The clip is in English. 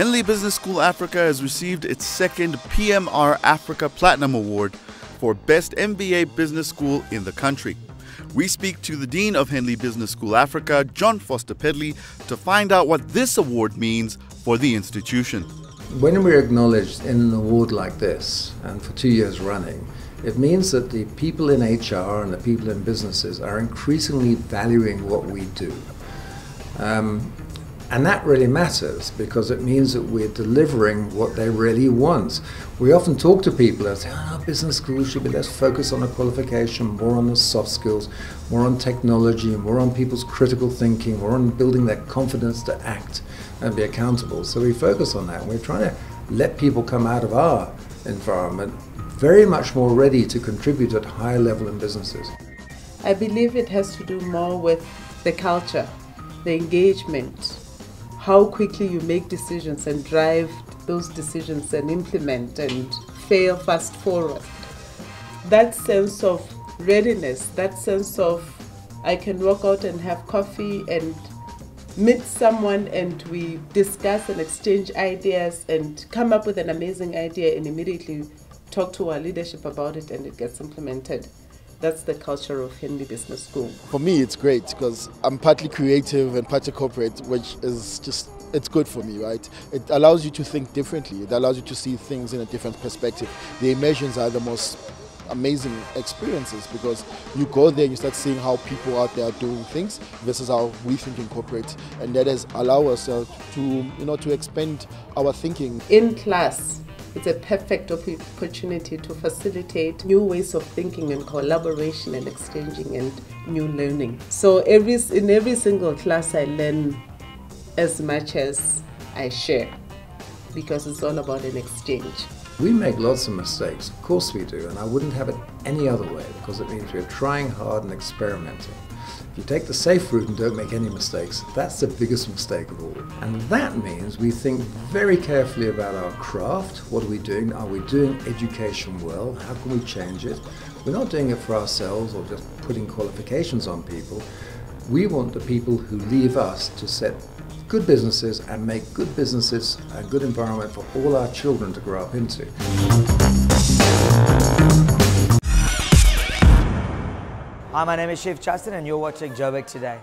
Henley Business School Africa has received its second PMR Africa Platinum Award for Best MBA Business School in the country. We speak to the Dean of Henley Business School Africa, Jon Foster-Pedley, to find out what this award means for the institution. When we're acknowledged in an award like this, and for two years running, it means that the people in HR and the people in businesses are increasingly valuing what we do. Um, and that really matters because it means that we're delivering what they really want. We often talk to people and say, oh, business schools should be less focused on a qualification, more on the soft skills, more on technology, more on people's critical thinking, more on building their confidence to act and be accountable. So we focus on that. We're trying to let people come out of our environment very much more ready to contribute at higher level in businesses. I believe it has to do more with the culture, the engagement, how quickly you make decisions and drive those decisions and implement and fail fast forward. That sense of readiness, that sense of I can walk out and have coffee and meet someone and we discuss and exchange ideas and come up with an amazing idea and immediately talk to our leadership about it and it gets implemented. That's the culture of Henley Business School. For me, it's great because I'm partly creative and partly corporate, which is just it's good for me, right? It allows you to think differently. It allows you to see things in a different perspective. The immersions are the most amazing experiences because you go there, and you start seeing how people out there are doing things versus how we think in corporate, and that has allowed us uh, to, you know, to expand our thinking. In class, it's a perfect opportunity to facilitate new ways of thinking and collaboration and exchanging and new learning. So every in every single class I learn as much as I share because it's all about an exchange. We make lots of mistakes, of course we do, and I wouldn't have it any other way because it means we're trying hard and experimenting. If you take the safe route and don't make any mistakes, that's the biggest mistake of all. And that means we think very carefully about our craft. What are we doing? Are we doing education well? How can we change it? We're not doing it for ourselves or just putting qualifications on people. We want the people who leave us to set good businesses and make good businesses a good environment for all our children to grow up into. Hi, my name is Chef Justin, and you're watching Joburg Today.